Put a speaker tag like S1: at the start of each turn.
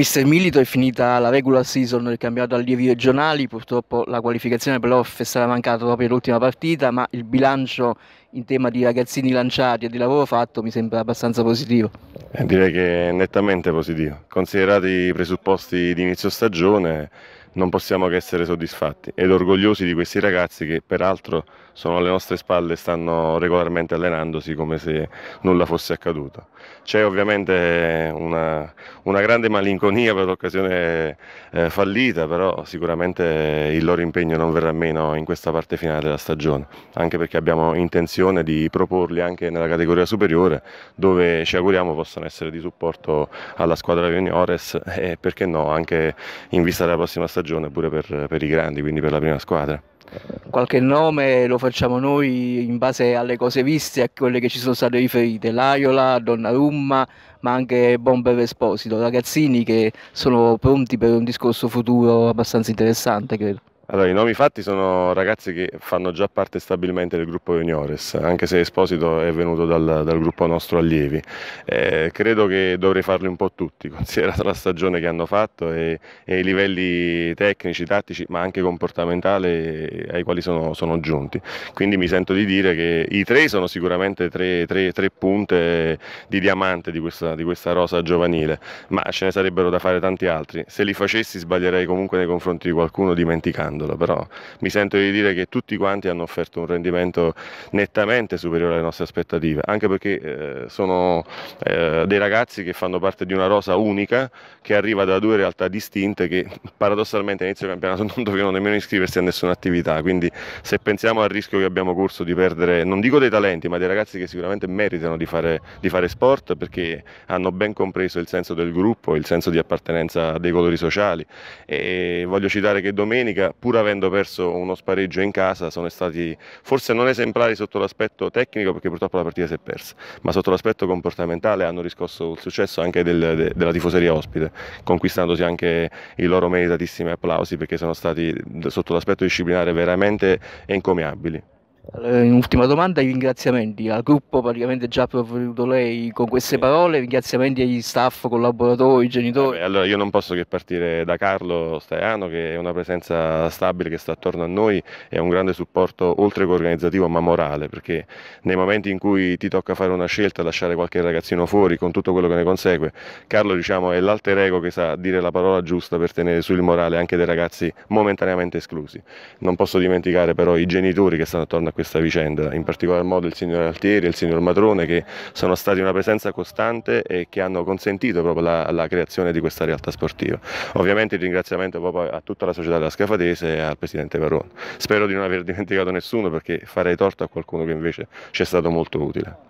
S1: Mister Milito è finita la regular season del campionato allievi regionali, purtroppo la qualificazione playoff stata mancata proprio l'ultima partita, ma il bilancio in tema di ragazzini lanciati e di lavoro fatto mi sembra abbastanza positivo.
S2: Direi che è nettamente positivo. Considerati i presupposti di inizio stagione, non possiamo che essere soddisfatti ed orgogliosi di questi ragazzi che peraltro sono alle nostre spalle e stanno regolarmente allenandosi come se nulla fosse accaduto. C'è ovviamente una, una grande malinconia per l'occasione eh, fallita, però sicuramente il loro impegno non verrà meno in questa parte finale della stagione, anche perché abbiamo intenzione di proporli anche nella categoria superiore, dove ci auguriamo possano essere di supporto alla squadra juniores e perché no anche in vista della prossima stagione pure per, per i grandi, quindi per la prima squadra
S1: qualche nome lo facciamo noi in base alle cose viste a quelle che ci sono state riferite, Laiola, Donnarumma, ma anche Bomber Esposito, ragazzini che sono pronti per un discorso futuro abbastanza interessante, credo.
S2: Allora, i nomi fatti sono ragazzi che fanno già parte stabilmente del gruppo juniores, anche se Esposito è venuto dal, dal gruppo nostro allievi. Eh, credo che dovrei farli un po' tutti, considerata la stagione che hanno fatto e, e i livelli tecnici, tattici, ma anche comportamentali ai quali sono, sono, giunti. Quindi mi sento di dire che i tre sono sicuramente tre, tre, tre punte di diamante di questa, di questa rosa giovanile, ma ce ne sarebbero da fare tanti altri. Se li facessi sbaglierei comunque nei confronti di qualcuno dimenticando facendola, però mi sento di dire che tutti quanti hanno offerto un rendimento nettamente superiore alle nostre aspettative, anche perché eh, sono eh, dei ragazzi che fanno parte di una rosa unica che arriva da due realtà distinte che paradossalmente all'inizio del campionato non dovevano nemmeno iscriversi a nessuna attività, quindi se pensiamo al rischio che abbiamo corso di perdere, non dico dei talenti, ma dei ragazzi che sicuramente meritano di fare, di fare sport perché hanno ben compreso il senso del gruppo, il senso di appartenenza dei colori sociali. E voglio citare che domenica, pur pur avendo perso uno spareggio in casa, sono stati forse non esemplari sotto l'aspetto tecnico perché purtroppo la partita si è persa, ma sotto l'aspetto comportamentale hanno riscosso il successo anche del, de, della tifoseria ospite, conquistandosi anche i loro meritatissimi applausi perché sono stati sotto l'aspetto disciplinare veramente encomiabili.
S1: Eh, in ultima domanda, i ringraziamenti al gruppo praticamente già provveduto lei con queste parole, ringraziamenti agli staff, collaboratori, genitori.
S2: Vabbè, allora io non posso che partire da Carlo Staiano che è una presenza stabile che sta attorno a noi e un grande supporto oltre che organizzativo ma morale perché nei momenti in cui ti tocca fare una scelta, lasciare qualche ragazzino fuori con tutto quello che ne consegue, Carlo diciamo, è l'alter ego che sa dire la parola giusta per tenere su il morale anche dei ragazzi momentaneamente esclusi. Non posso dimenticare però i genitori che stanno attorno a questa vicenda, in particolar modo il signor Altieri e il signor Madrone che sono stati una presenza costante e che hanno consentito proprio la, la creazione di questa realtà sportiva. Ovviamente il ringraziamento proprio a tutta la società della Scafatese e al Presidente Varone. Spero di non aver dimenticato nessuno perché farei torto a qualcuno che invece ci è stato molto utile.